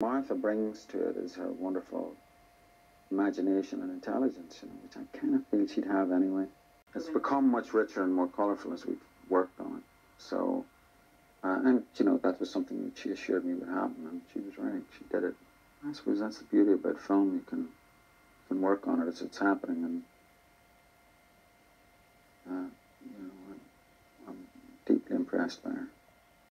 Martha brings to it is her wonderful imagination and intelligence, you know, which I kind of feel she'd have anyway. It's become much richer and more colourful as we've worked on it. So, uh, and you know, that was something that she assured me would happen, and she was right. She did it. I suppose that's the beauty about film. You can you can work on it as it's happening, and uh, you know, I'm, I'm deeply impressed by her.